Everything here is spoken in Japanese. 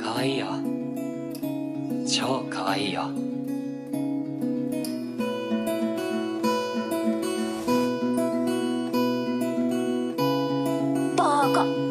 かわいいよ。超かわいいよ。バカ。